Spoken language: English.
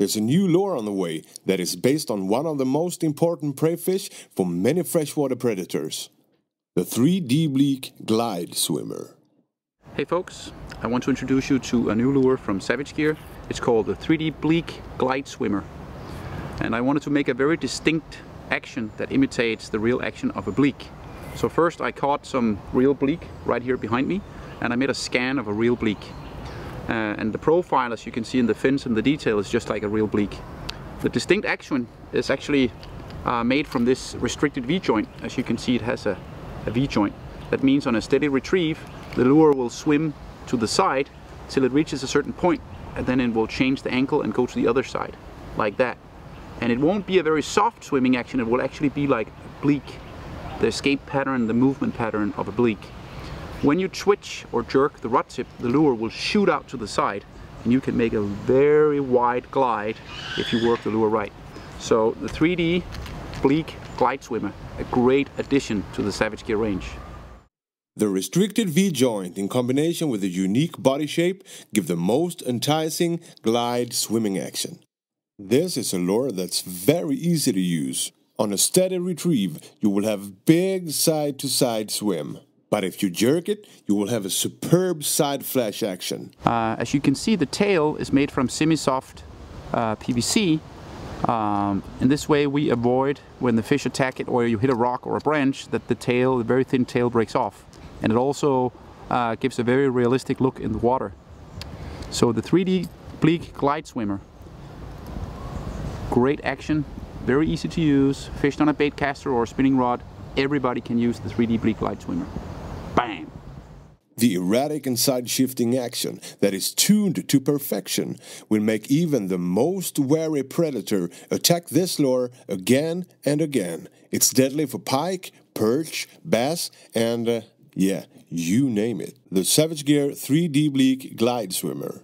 There's a new lure on the way that is based on one of the most important prey fish for many freshwater predators the 3D Bleak Glide Swimmer. Hey folks, I want to introduce you to a new lure from Savage Gear. It's called the 3D Bleak Glide Swimmer. And I wanted to make a very distinct action that imitates the real action of a bleak. So first I caught some real bleak right here behind me and I made a scan of a real bleak. Uh, and the profile, as you can see in the fins and the detail, is just like a real bleak. The distinct action is actually uh, made from this restricted V-joint. As you can see, it has a, a V-joint. That means on a steady retrieve, the lure will swim to the side till it reaches a certain point, and then it will change the angle and go to the other side, like that. And it won't be a very soft swimming action, it will actually be like a bleak, the escape pattern, the movement pattern of a bleak. When you twitch or jerk the rod tip, the lure will shoot out to the side and you can make a very wide glide if you work the lure right. So the 3D Bleak Glide Swimmer, a great addition to the Savage Gear range. The restricted V-joint in combination with the unique body shape give the most enticing glide swimming action. This is a lure that's very easy to use. On a steady retrieve, you will have big side-to-side -side swim. But if you jerk it, you will have a superb side flash action. Uh, as you can see, the tail is made from semi-soft uh, PVC. Um, in this way, we avoid when the fish attack it or you hit a rock or a branch that the tail, the very thin tail breaks off. And it also uh, gives a very realistic look in the water. So the 3D Bleak Glide Swimmer. Great action, very easy to use, fished on a bait caster or a spinning rod. Everybody can use the 3D Bleak Glide Swimmer. Bam! The erratic and side-shifting action that is tuned to perfection will make even the most wary predator attack this lure again and again. It's deadly for pike, perch, bass, and uh, yeah, you name it. The Savage Gear 3D Bleak Glide Swimmer.